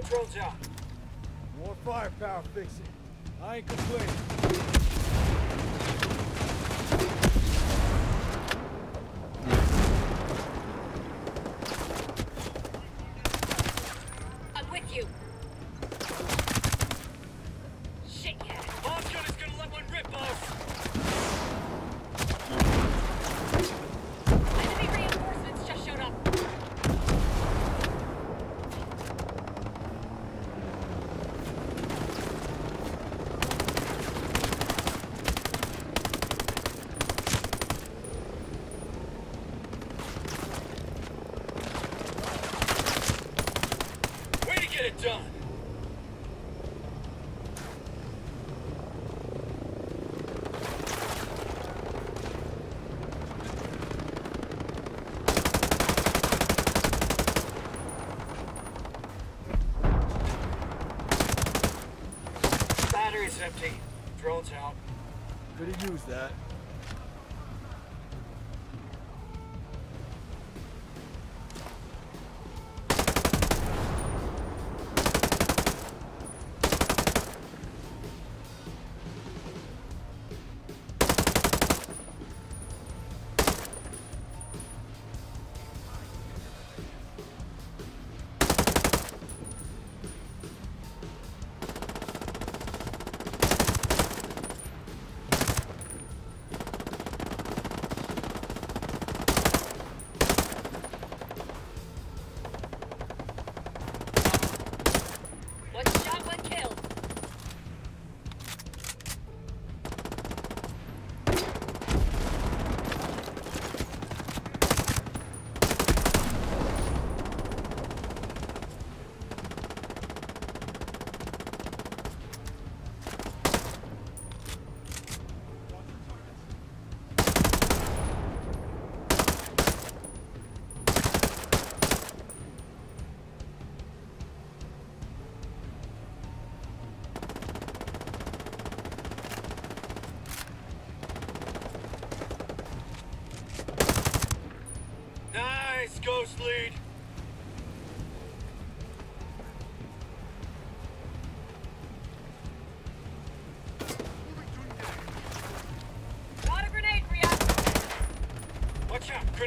that drone's out. More firepower fix it. I ain't complaining.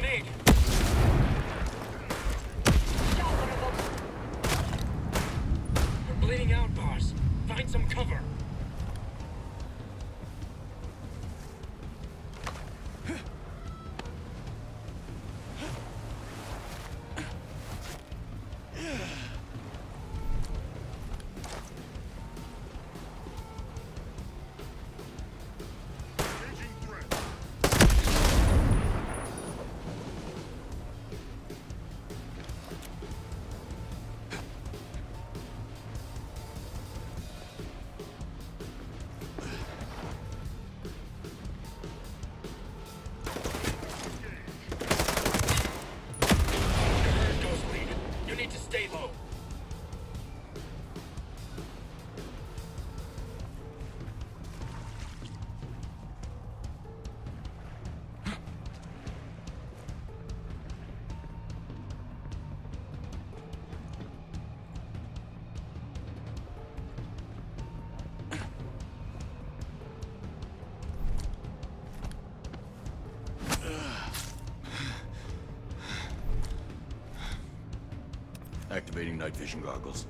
grenade. activating night vision goggles.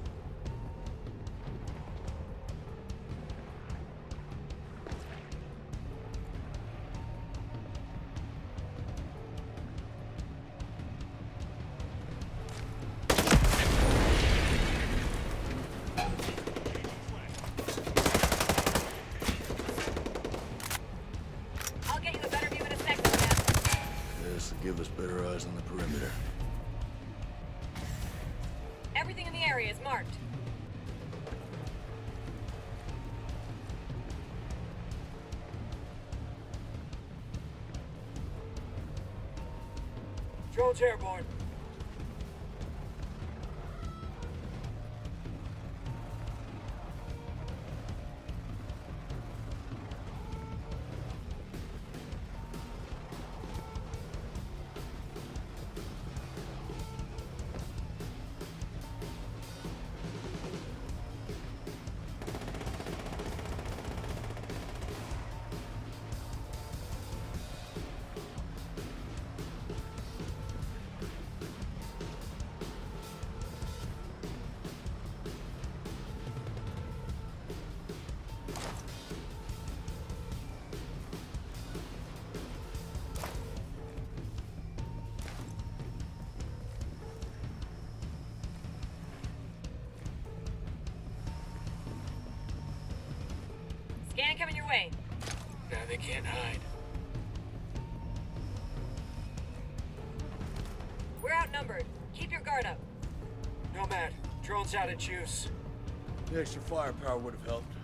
Military boy. Can't hide. We're outnumbered. Keep your guard up. Nomad, drone's out of juice. The extra firepower would have helped.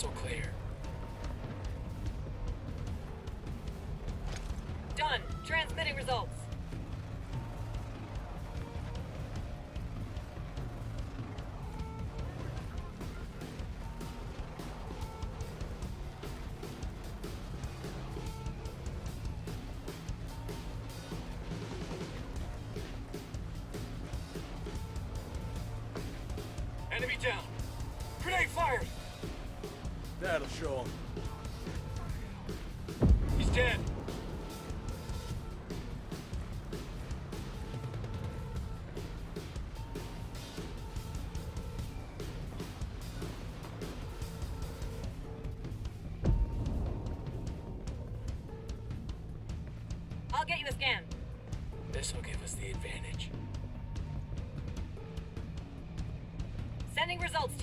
Crystal clear. Done. Transmitting results.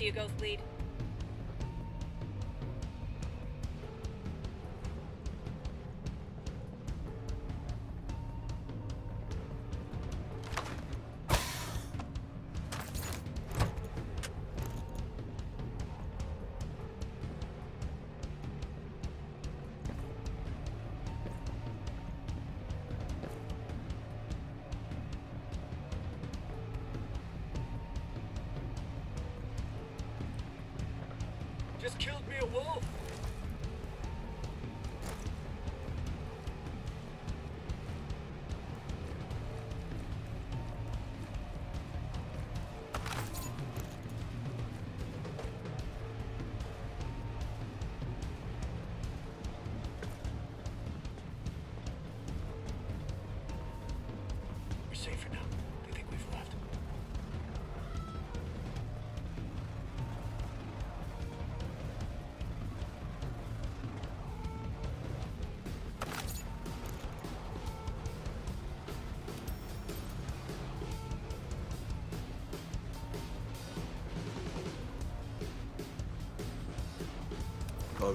You, Ghost Lead. Just killed me a wolf!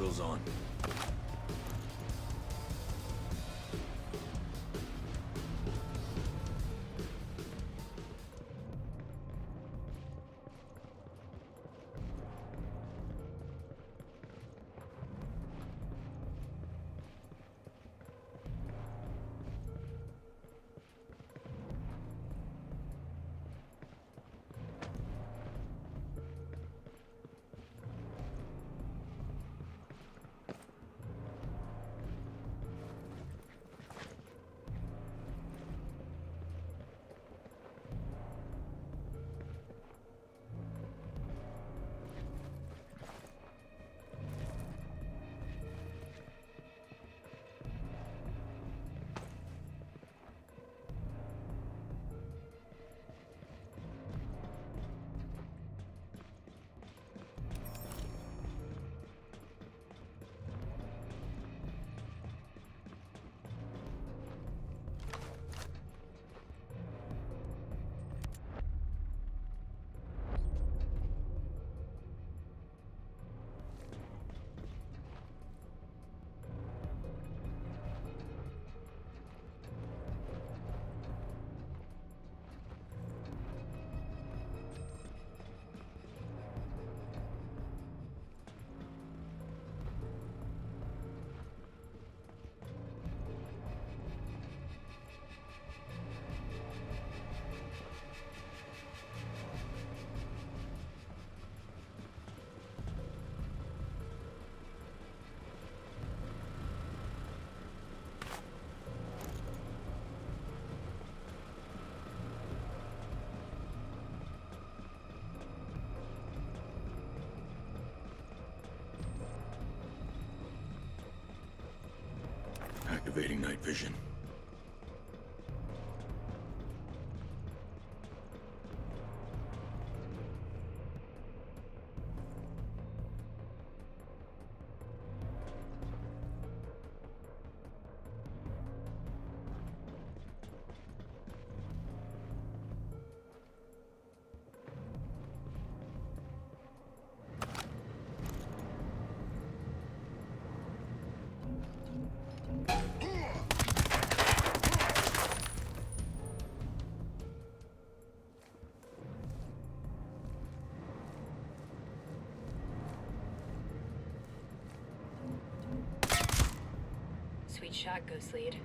Goggles on. activating night vision. Shot, Ghost Lead.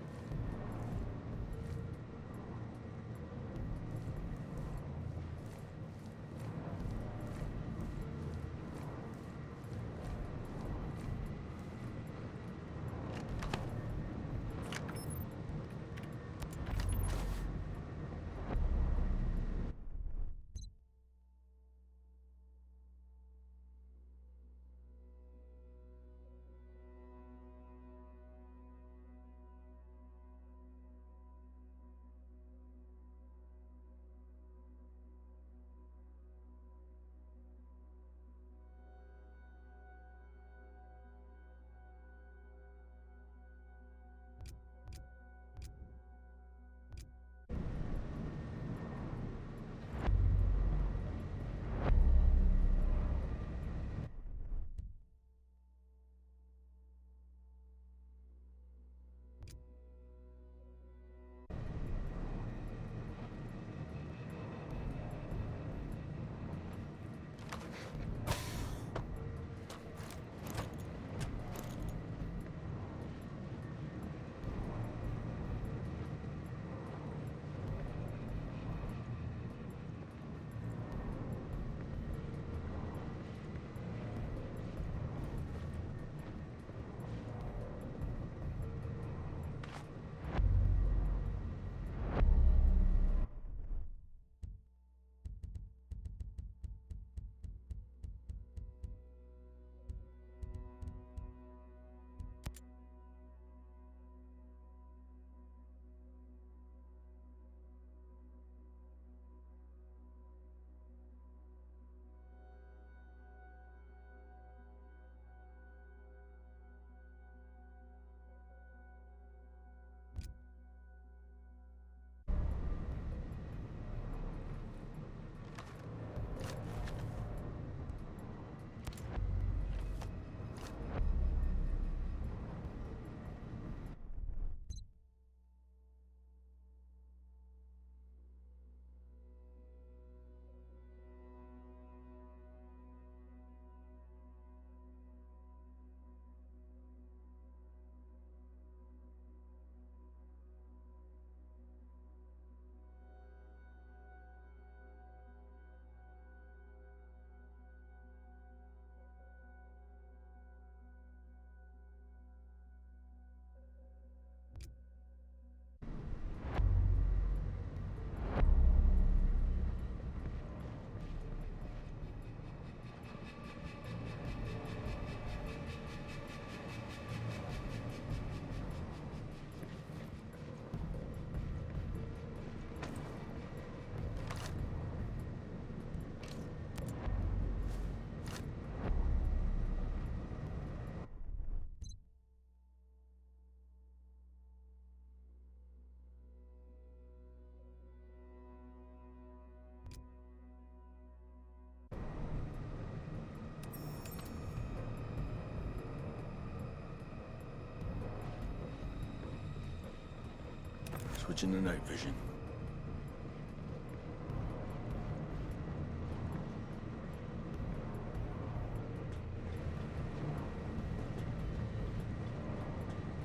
Switching to night vision.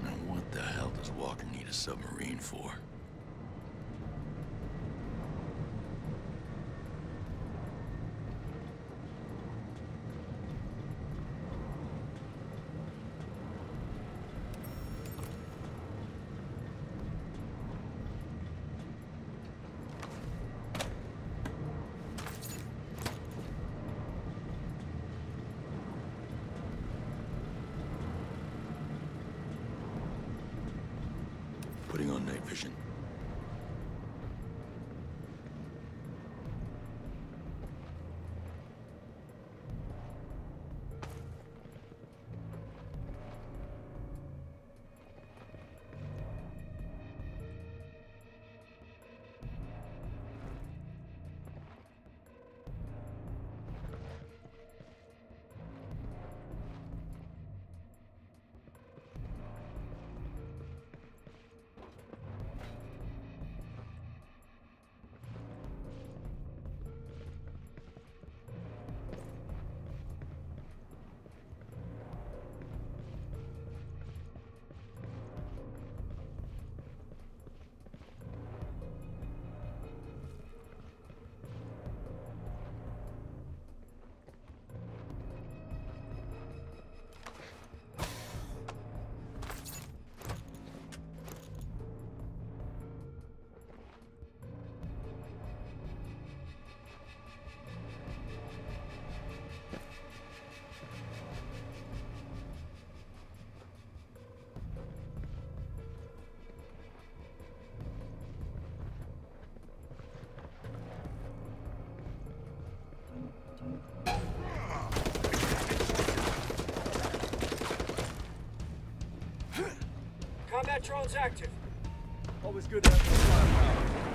Now what the hell does Walker need a submarine for? Combat drones active. Always good to have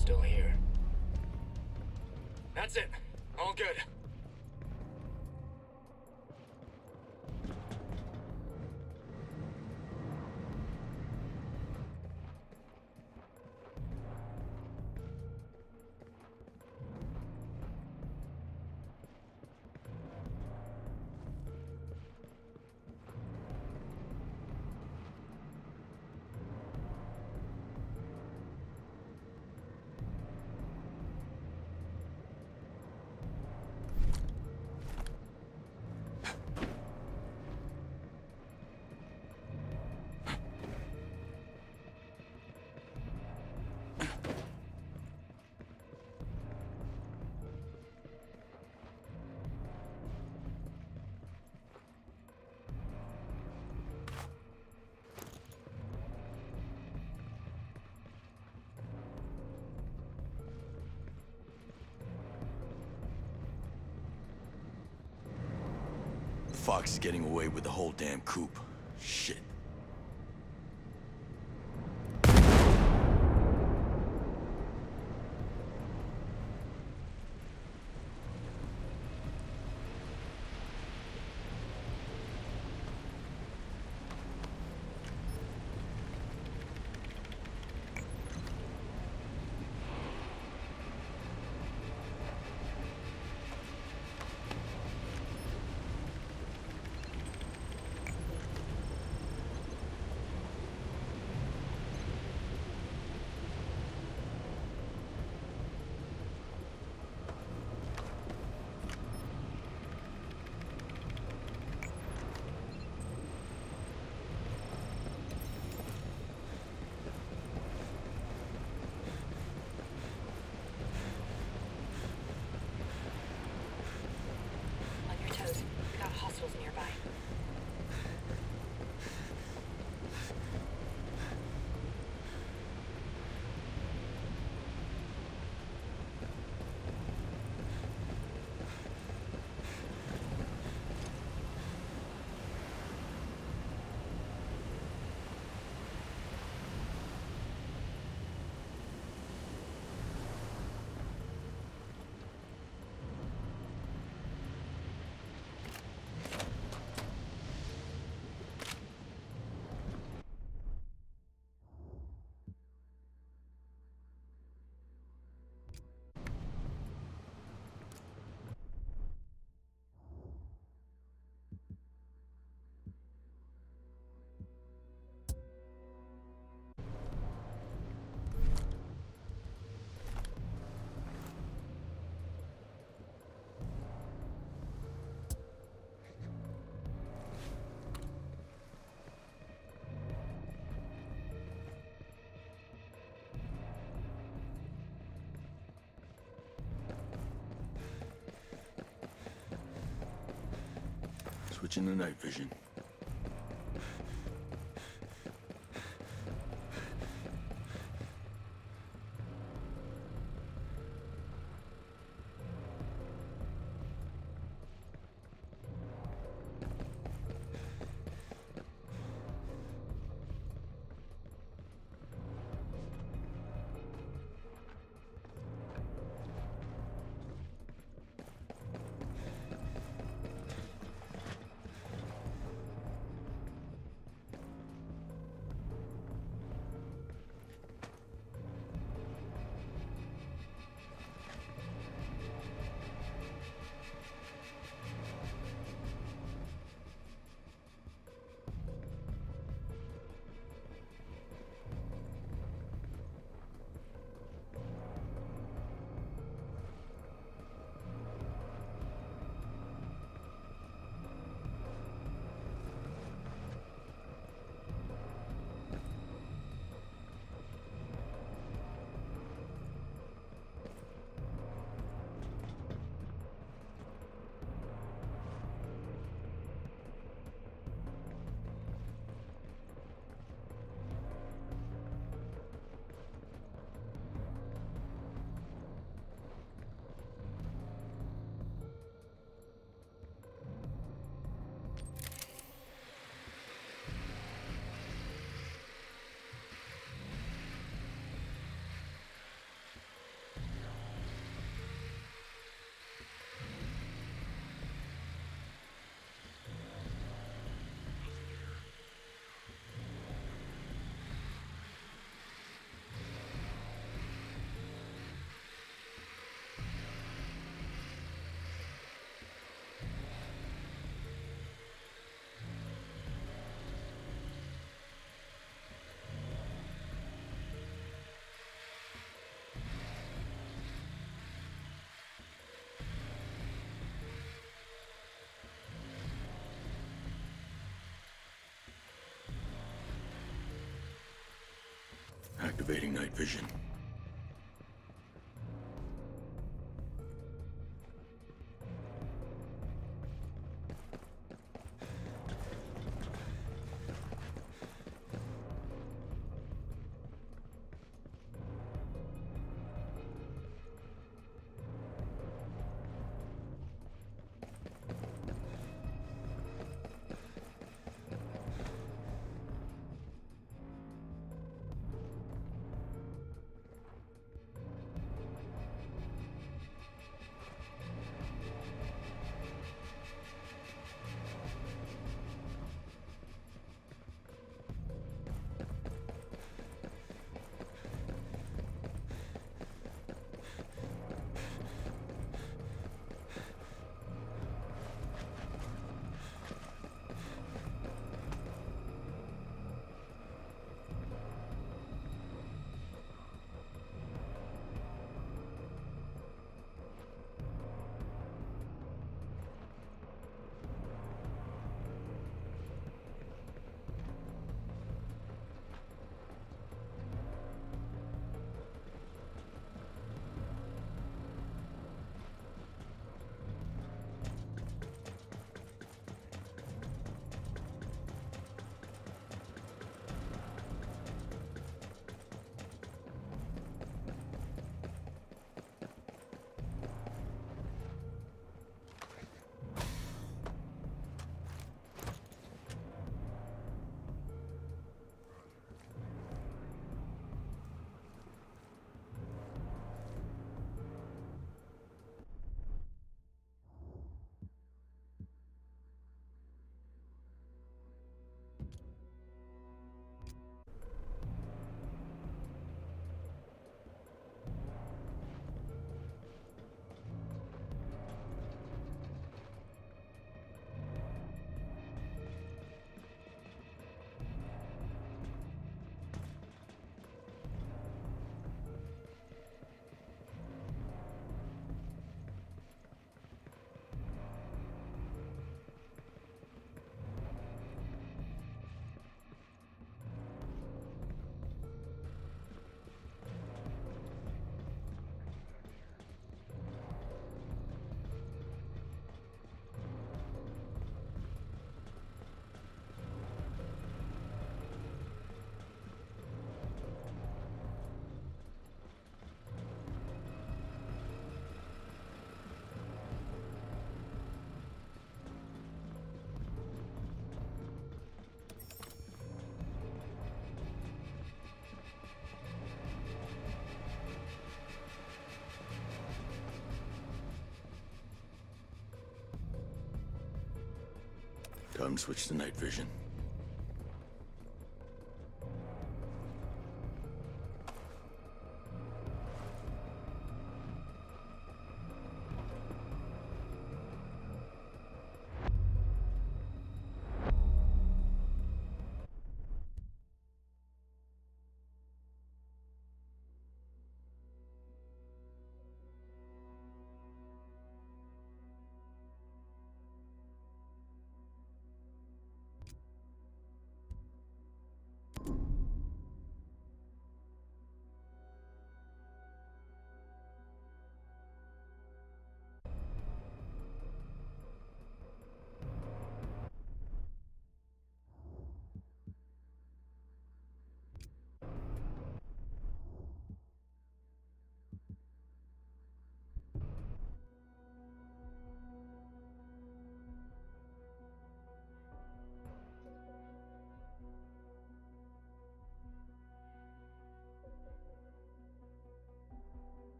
still here. That's it. All good. Is getting away with the whole damn coup. Switching to night vision. Activating night vision. To switch to night vision.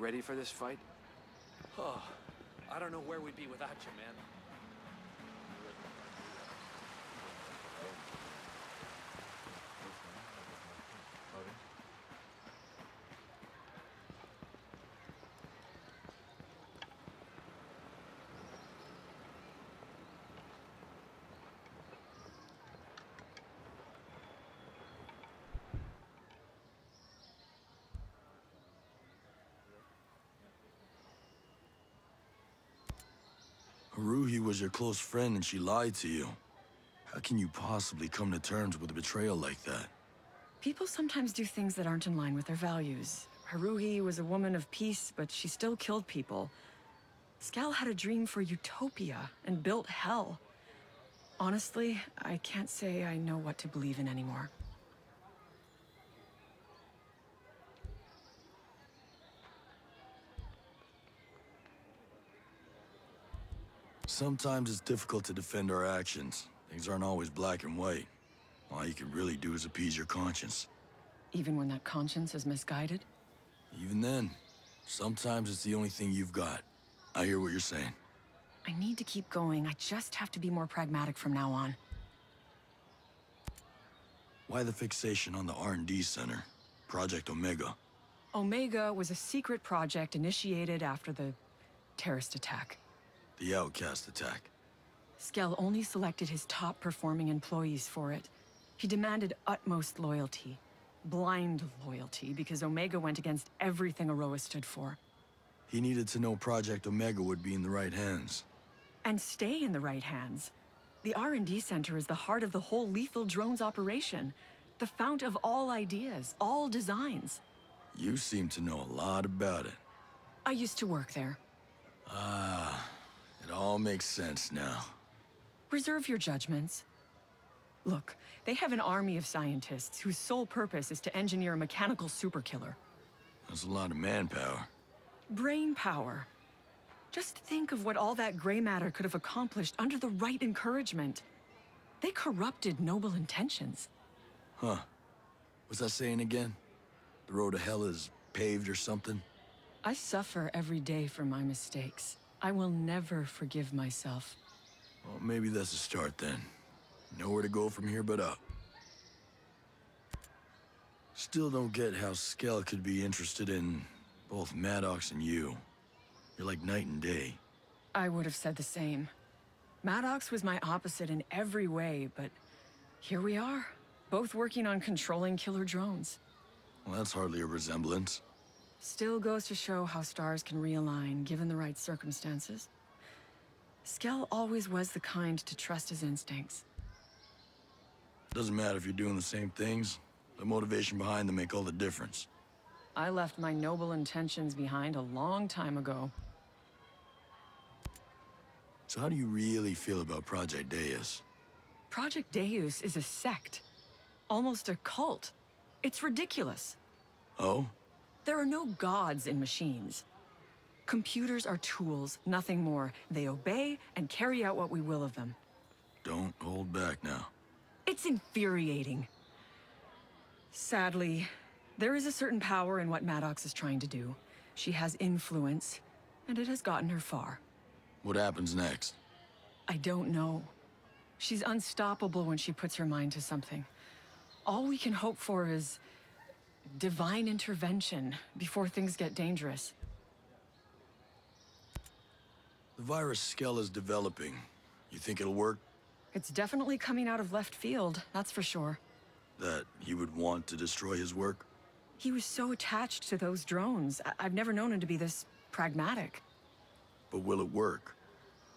Ready for this fight? Oh, I don't know where we'd be without you, man. Was your close friend and she lied to you. How can you possibly come to terms with a betrayal like that? People sometimes do things that aren't in line with their values. Haruhi was a woman of peace, but she still killed people. Skell had a dream for utopia and built hell. Honestly, I can't say I know what to believe in anymore. Sometimes it's difficult to defend our actions. Things aren't always black and white. All you can really do is appease your conscience. Even when that conscience is misguided? Even then, sometimes it's the only thing you've got. I hear what you're saying. I need to keep going. I just have to be more pragmatic from now on. Why the fixation on the R&D Center? Project Omega. Omega was a secret project initiated after the terrorist attack. The Outcast attack. Skell only selected his top performing employees for it. He demanded utmost loyalty. Blind loyalty, because Omega went against everything Auroa stood for. He needed to know Project Omega would be in the right hands. And stay in the right hands. The R&D Center is the heart of the whole lethal drones operation. The fount of all ideas, all designs. You seem to know a lot about it. I used to work there. Ah, it all makes sense now. Reserve your judgments. Look, they have an army of scientists whose sole purpose is to engineer a mechanical superkiller. That's a lot of manpower. Brain power. Just think of what all that gray matter could have accomplished under the right encouragement. They corrupted noble intentions. Huh. What's that saying again? The road to hell is paved or something? I suffer every day for my mistakes. I will never forgive myself. Well, maybe that's a start then. Nowhere to go from here but up. Still don't get how Skell could be interested in both Maddox and you. You're like night and day. I would have said the same. Maddox was my opposite in every way, but here we are, both working on controlling killer drones. Well, that's hardly a resemblance. Still goes to show how stars can realign given the right circumstances. Skell always was the kind to trust his instincts. Doesn't matter if you're doing the same things. The motivation behind them make all the difference. I left my noble intentions behind a long time ago. So how do you really feel about Project Deus? Project Deus is a sect. Almost a cult. It's ridiculous. Oh? There are no gods in machines. Computers are tools, nothing more. They obey and carry out what we will of them. Don't hold back now. It's infuriating. Sadly, there is a certain power in what Maddox is trying to do. She has influence, and it has gotten her far. What happens next? I don't know. She's unstoppable when she puts her mind to something. All we can hope for is divine intervention before things get dangerous. The virus Skell is developing. You think it'll work? It's definitely coming out of left field, that's for sure. That he would want to destroy his work? He was so attached to those drones. I- I've never known him to be this pragmatic. But will it work?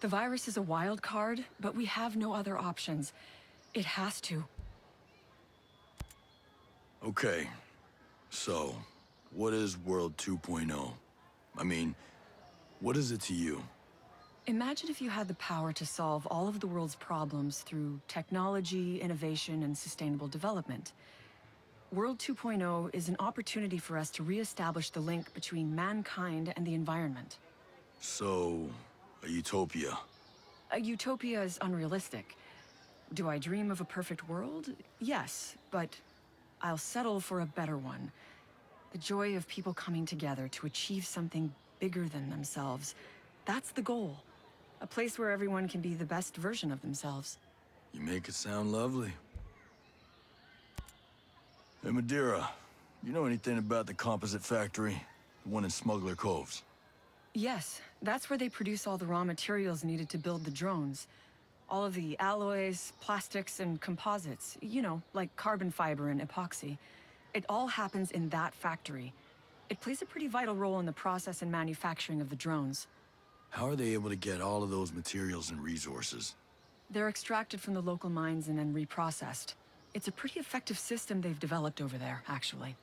The virus is a wild card, but we have no other options. It has to. Okay. So, what is World 2.0? I mean, what is it to you? Imagine if you had the power to solve all of the world's problems through technology, innovation, and sustainable development. World 2.0 is an opportunity for us to reestablish the link between mankind and the environment. So, a utopia. A utopia is unrealistic. Do I dream of a perfect world? Yes, but I'll settle for a better one. The joy of people coming together to achieve something bigger than themselves. That's the goal. A place where everyone can be the best version of themselves. You make it sound lovely. Hey, Madeira, you know anything about the composite factory? The one in Smuggler Coves? Yes, that's where they produce all the raw materials needed to build the drones. All of the alloys, plastics, and composites. You know, like carbon fiber and epoxy. It all happens in that factory. It plays a pretty vital role in the process and manufacturing of the drones. How are they able to get all of those materials and resources? They're extracted from the local mines and then reprocessed. It's a pretty effective system they've developed over there, actually.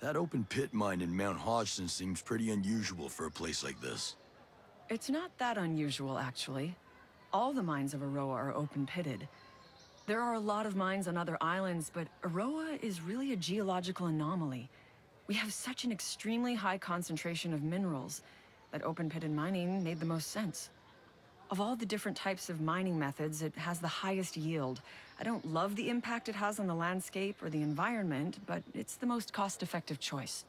That open pit mine in Mount Hodgson seems pretty unusual for a place like this. It's not that unusual, actually. All the mines of Auroa are open-pitted. There are a lot of mines on other islands, but Auroa is really a geological anomaly. We have such an extremely high concentration of minerals that open-pitted mining made the most sense. Of all the different types of mining methods, it has the highest yield. I don't love the impact it has on the landscape or the environment, but it's the most cost-effective choice.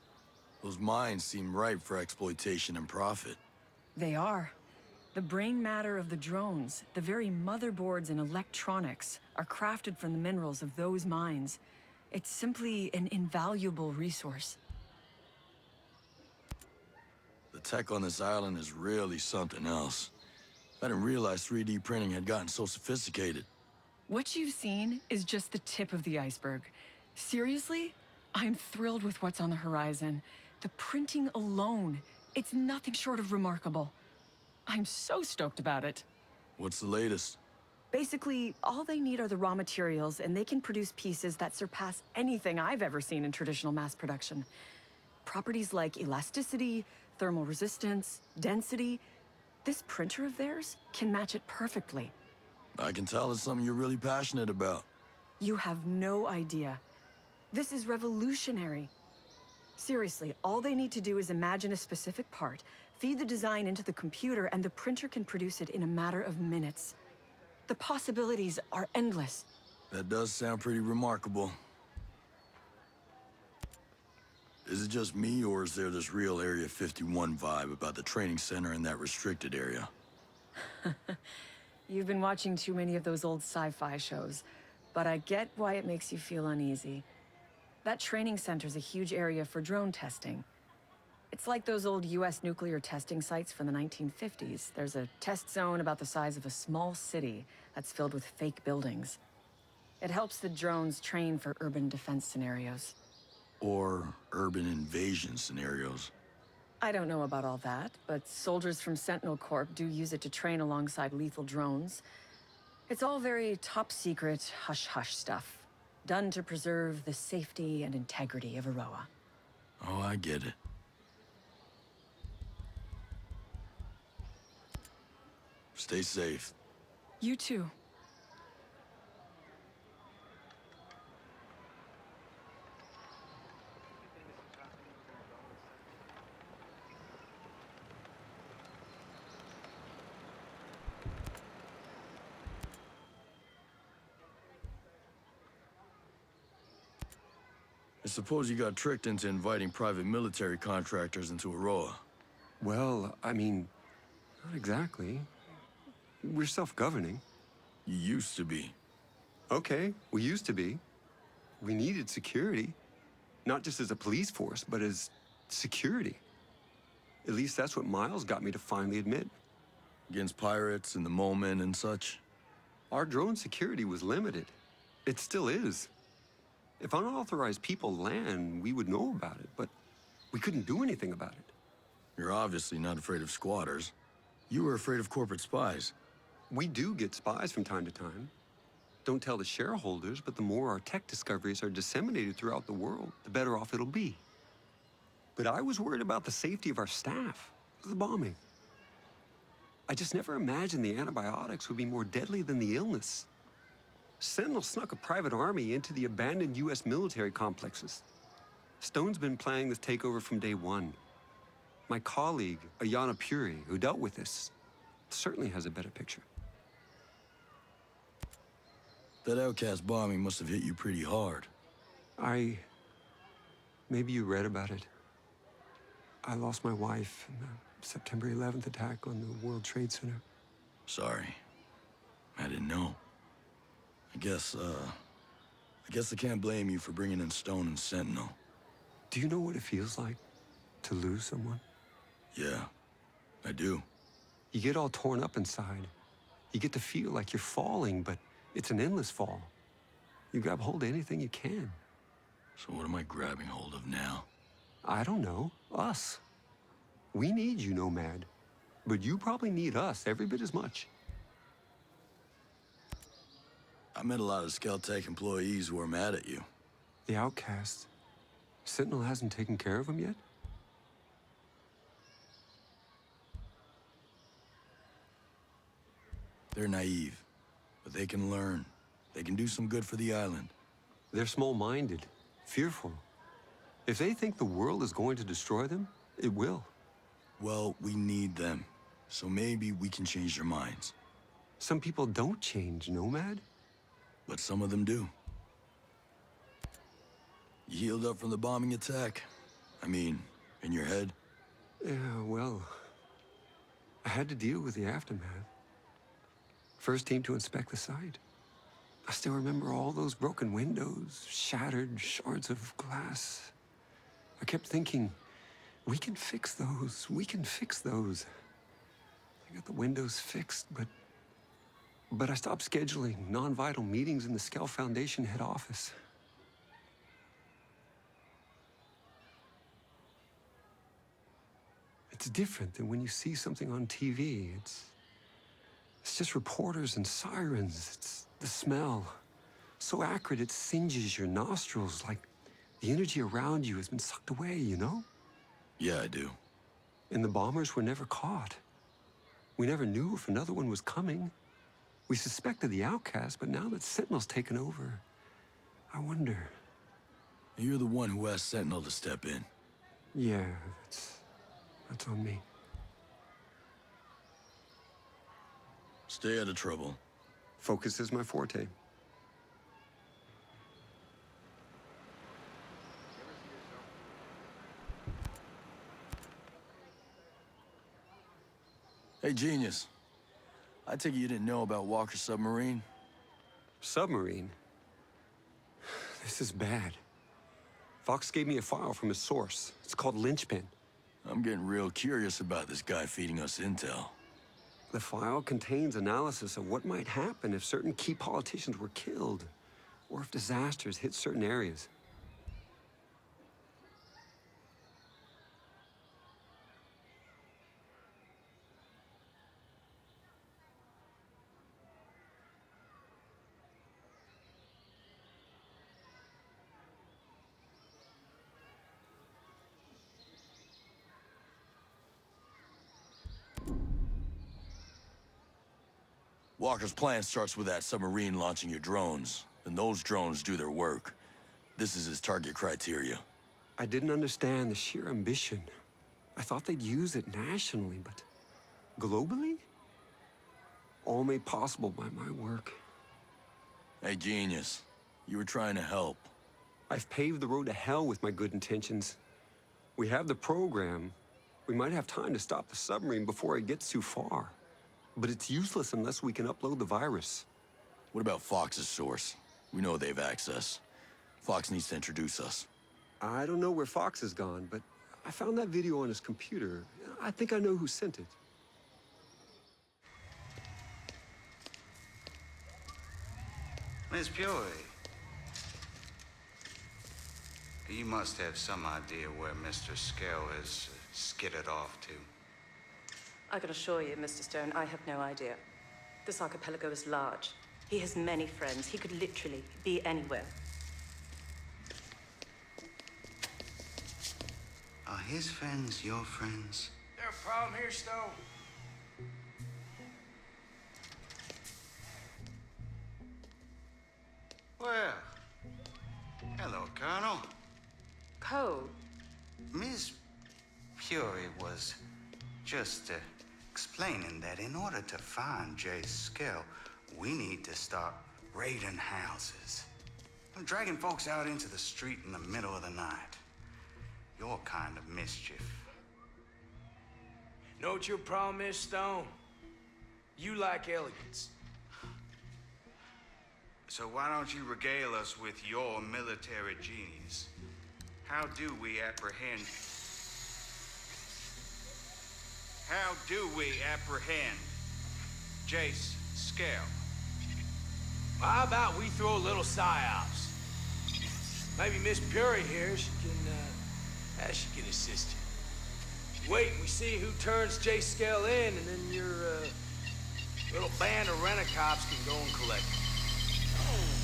Those mines seem ripe for exploitation and profit. They are. The brain matter of the drones, the very motherboards and electronics, are crafted from the minerals of those mines. It's simply an invaluable resource. The tech on this island is really something else. I didn't realize 3D printing had gotten so sophisticated. What you've seen is just the tip of the iceberg. Seriously? I'm thrilled with what's on the horizon. The printing alone, it's nothing short of remarkable. I'm so stoked about it. What's the latest? Basically, all they need are the raw materials, and they can produce pieces that surpass anything I've ever seen in traditional mass production. Properties like elasticity, thermal resistance, density. This printer of theirs can match it perfectly. I can tell it's something you're really passionate about. You have no idea. This is revolutionary. Seriously, all they need to do is imagine a specific part, feed the design into the computer, and the printer can produce it in a matter of minutes. The possibilities are endless. That does sound pretty remarkable. Is it just me, or is there this real Area 51 vibe about the training center in that restricted area? You've been watching too many of those old sci-fi shows, but I get why it makes you feel uneasy. That training center's a huge area for drone testing. It's like those old US nuclear testing sites from the 1950s. There's a test zone about the size of a small city that's filled with fake buildings. It helps the drones train for urban defense scenarios. Or urban invasion scenarios? I don't know about all that, but soldiers from Sentinel Corp do use it to train alongside lethal drones. It's all very top secret, hush-hush stuff. Done to preserve the safety and integrity of Auroa. Oh, I get it. Stay safe. You too. Suppose you got tricked into inviting private military contractors into Auroa. Well, I mean, not exactly. We're self-governing. You used to be. Okay, we used to be. We needed security. Not just as a police force, but as security. At least that's what Miles got me to finally admit. Against pirates and the moment and such. Our drone security was limited. It still is. If unauthorized people land, we would know about it, but we couldn't do anything about it. You're obviously not afraid of squatters. You were afraid of corporate spies. We do get spies from time to time. Don't tell the shareholders, but the more our tech discoveries are disseminated throughout the world, the better off it'll be. But I was worried about the safety of our staff, the bombing. I just never imagined the antibiotics would be more deadly than the illness. Sentinel snuck a private army into the abandoned U.S. military complexes. Stone's been planning this takeover from day one. My colleague, Ayana Puri, who dealt with this, certainly has a better picture. That outcast bombing must have hit you pretty hard. I... Maybe you read about it. I lost my wife in the September 11th attack on the World Trade Center. Sorry. I didn't know. I guess, uh... I guess I can't blame you for bringing in Stone and Sentinel. Do you know what it feels like to lose someone? Yeah, I do. You get all torn up inside. You get to feel like you're falling, but it's an endless fall. You grab hold of anything you can. So what am I grabbing hold of now? I don't know. Us. We need you, Nomad. But you probably need us every bit as much. I met a lot of Skeltech employees who are mad at you. The outcast. Sentinel hasn't taken care of him yet? They're naive, but they can learn. They can do some good for the island. They're small-minded, fearful. If they think the world is going to destroy them, it will. Well, we need them. So maybe we can change their minds. Some people don't change, Nomad. But some of them do. You healed up from the bombing attack? I mean, in your head? Yeah, well... I had to deal with the aftermath. First team to inspect the site. I still remember all those broken windows, shattered shards of glass. I kept thinking, we can fix those, we can fix those. I got the windows fixed, but... But I stopped scheduling non-vital meetings in the Skell Foundation head office. It's different than when you see something on TV. It's... It's just reporters and sirens. It's the smell. So acrid it singes your nostrils like the energy around you has been sucked away, you know? Yeah, I do. And the bombers were never caught. We never knew if another one was coming. We suspected the outcast, but now that Sentinel's taken over, I wonder. You're the one who asked Sentinel to step in. Yeah, that's... that's on me. Stay out of trouble. Focus is my forte. Hey, Genius. I take it you didn't know about Walker's submarine? Submarine? This is bad. Fox gave me a file from his source. It's called Lynchpin. I'm getting real curious about this guy feeding us intel. The file contains analysis of what might happen if certain key politicians were killed, or if disasters hit certain areas. Walker's plan starts with that submarine launching your drones. Then those drones do their work. This is his target criteria. I didn't understand the sheer ambition. I thought they'd use it nationally, but globally? All made possible by my work. Hey, Genius. You were trying to help. I've paved the road to hell with my good intentions. We have the program. We might have time to stop the submarine before it gets too far. But it's useless unless we can upload the virus. What about Fox's source? We know they've access. Fox needs to introduce us. I don't know where Fox has gone, but I found that video on his computer. I think I know who sent it. Miss Puri. You must have some idea where Mr. Skell has uh, skidded off to. I can assure you, Mr. Stone, I have no idea. This archipelago is large. He has many friends. He could literally be anywhere. Are his friends your friends? There a problem here, Stone? Well, hello, Colonel. Code? Miss Fury was just uh, explaining that in order to find Jace Skell, we need to start raiding houses. I'm dragging folks out into the street in the middle of the night. Your kind of mischief. Know what your problem is, Stone? You like elegance. So why don't you regale us with your military genius? How do we apprehend... How do we apprehend Jace? Well, how about we throw a little psyops? Maybe Miss Fury here, she can, uh, uh, she can assist you. Wait, we see who turns Jay Skell in, and then your, uh, little band of rent-a-cops can go and collect him.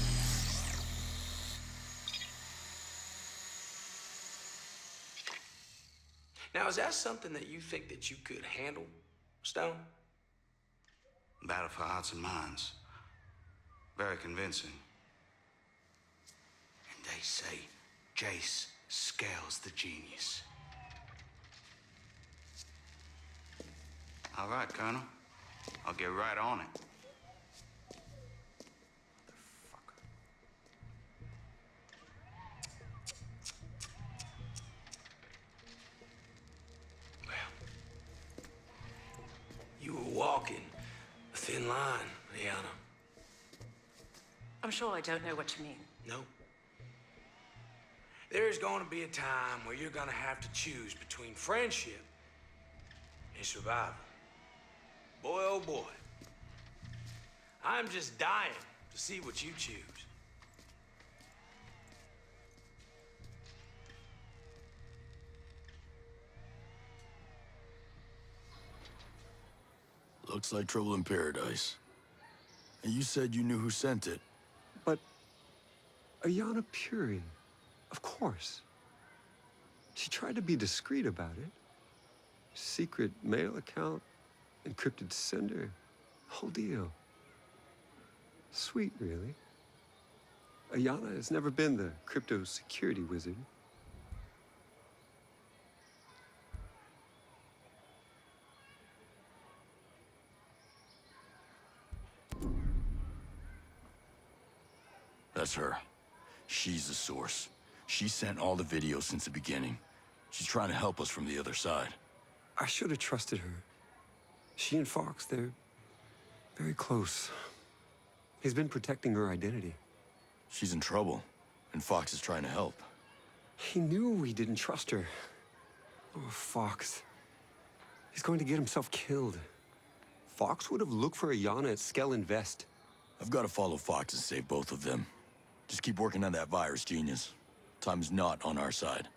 Now, is that something that you think that you could handle, Stone? Battle for hearts and minds. Very convincing. And they say Jace Skell's the genius. All right, Colonel. I'll get right on it. You were walking a thin line, Liana. I'm sure I don't know what you mean. No. There's going to be a time where you're going to have to choose between friendship and survival. Boy, oh boy. I'm just dying to see what you choose. Looks like trouble in paradise. And you said you knew who sent it. But Ayana Puri, of course. She tried to be discreet about it. Secret mail account, encrypted sender, whole deal. Sweet, really. Ayana has never been the crypto security wizard. That's her. She's the source. She sent all the videos since the beginning. She's trying to help us from the other side. I should have trusted her. She and Fox, they're very close. He's been protecting her identity. She's in trouble, and Fox is trying to help. He knew we didn't trust her. Oh, Fox. He's going to get himself killed. Fox would have looked for Ayana at Skell Invest. I've got to follow Fox and save both of them. Just keep working on that virus, genius. Time's not on our side.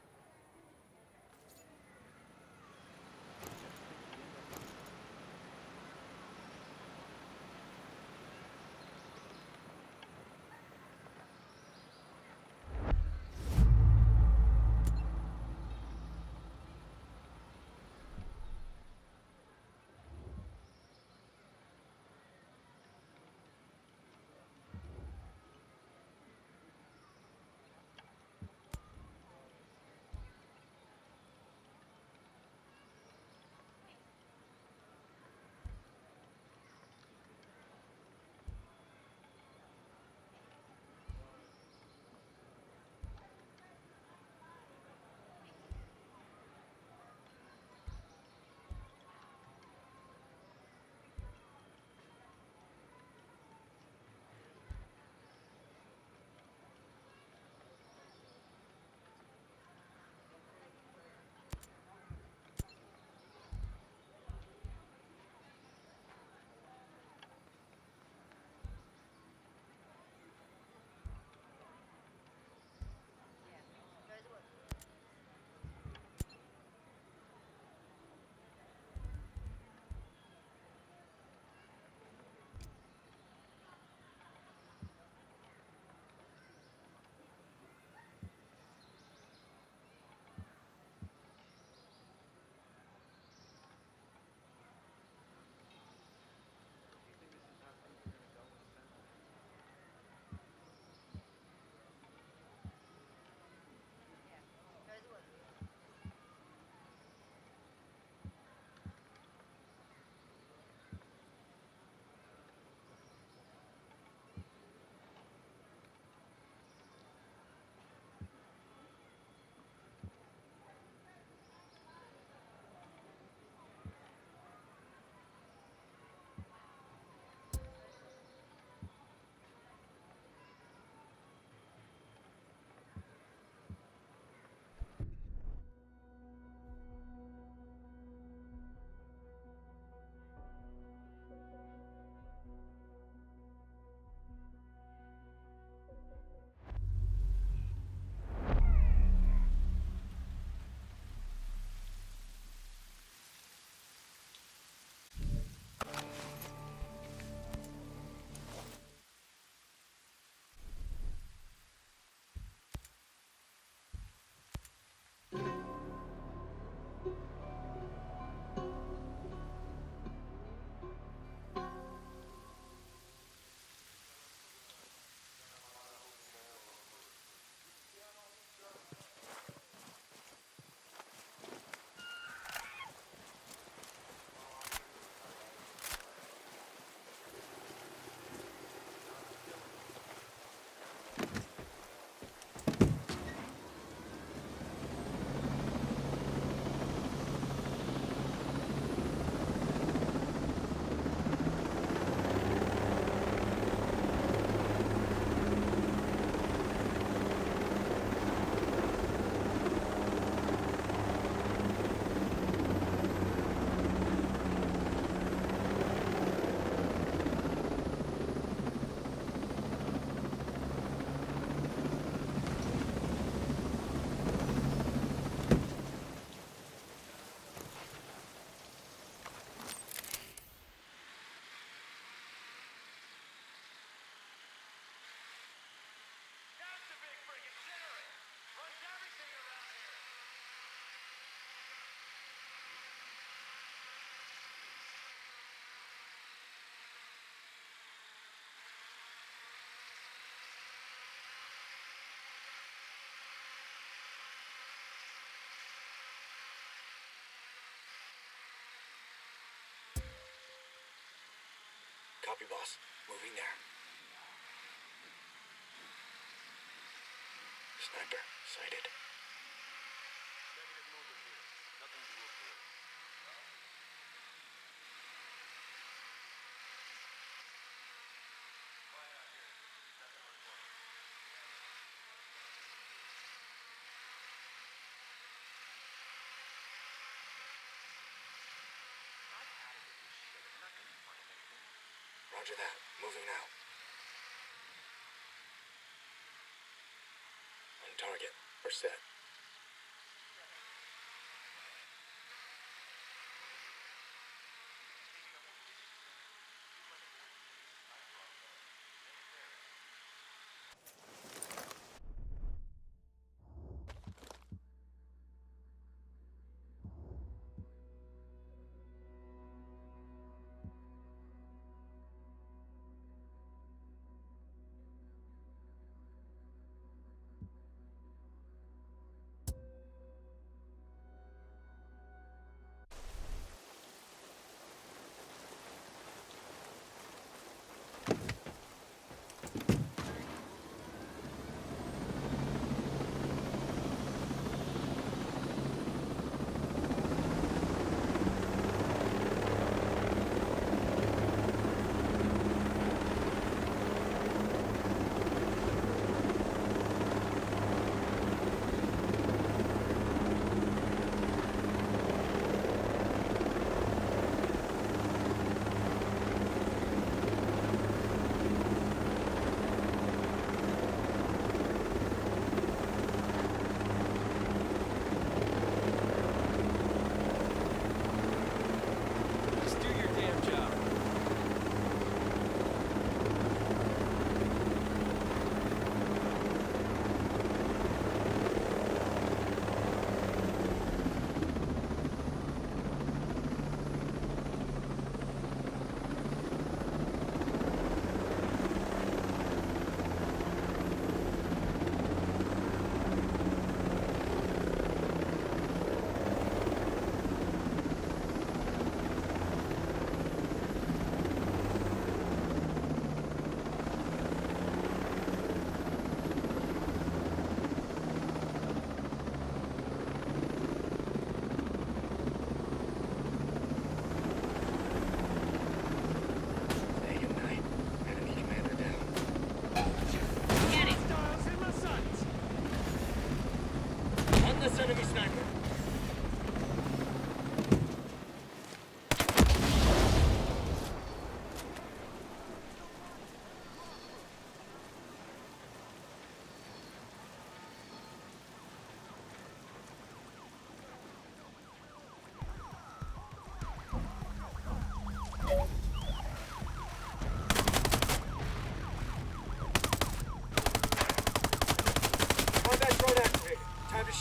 Copy, boss. Moving there. Sniper, sighted. Roger that. Moving now. On target. We're set.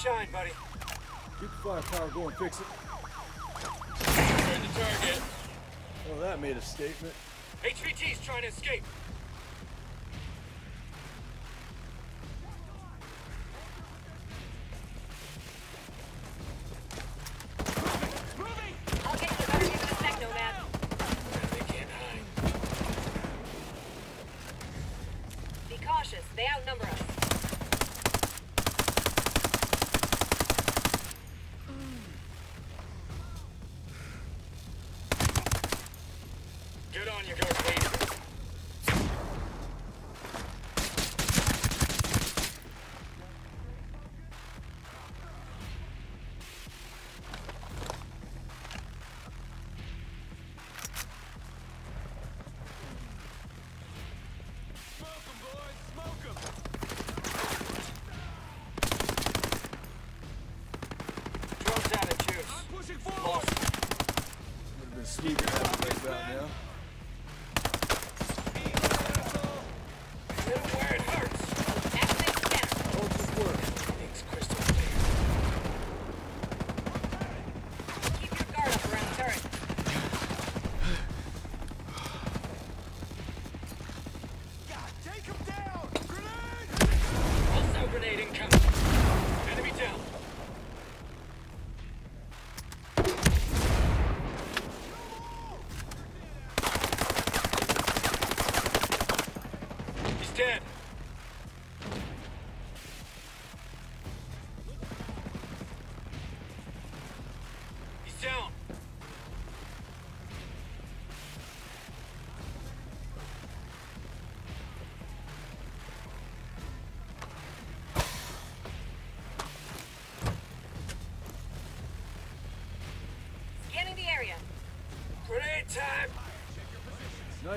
Shine, buddy. Keep the firepower going, fix it. Find the target. Well, that made a statement. HVT's trying to escape.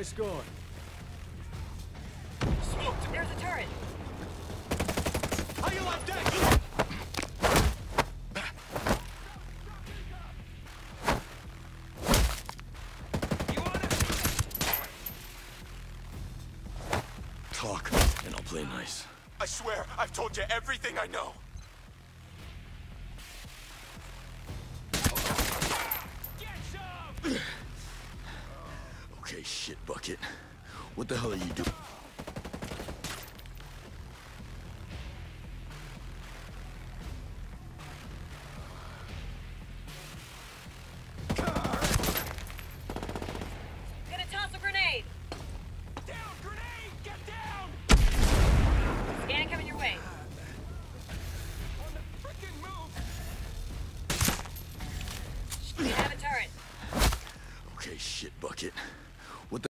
Nice going. Smoked. There's a turret. How you like that? You want it? Talk, and I'll play nice. I swear, I've told you everything I know.